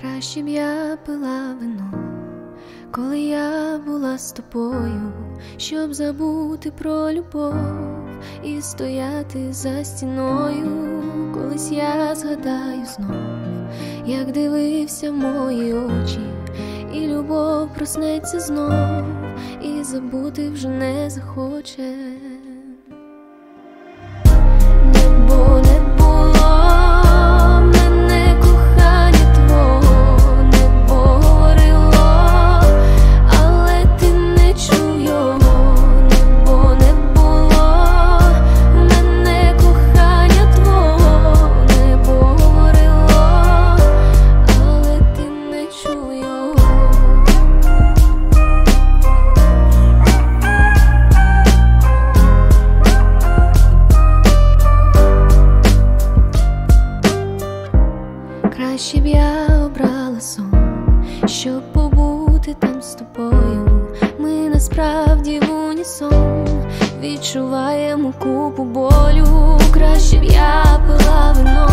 Краще б я пила вино, коли я була з тобою, щоб забути про любов і стояти за стіною, колись я згадаю знов, як дивився в мої очі, і любов проснеться знов, і забути вже не захоче. Краще б я обрала сон, щоб побути там з тобою. Ми насправді в унісон відчуваємо купу болю. Краще б я пила вино,